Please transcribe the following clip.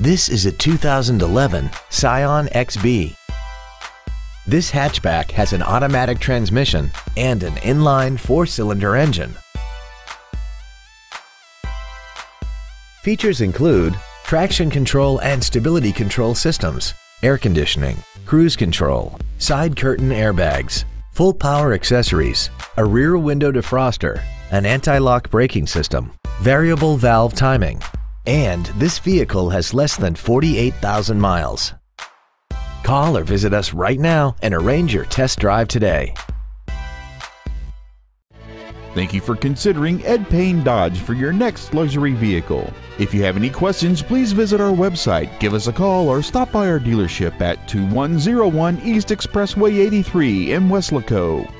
This is a 2011 Scion XB. This hatchback has an automatic transmission and an inline four-cylinder engine. Features include traction control and stability control systems, air conditioning, cruise control, side curtain airbags, full power accessories, a rear window defroster, an anti-lock braking system, variable valve timing, and this vehicle has less than 48,000 miles. Call or visit us right now and arrange your test drive today. Thank you for considering Ed Payne Dodge for your next luxury vehicle. If you have any questions, please visit our website, give us a call, or stop by our dealership at 2101 East Expressway 83 in Weslaco.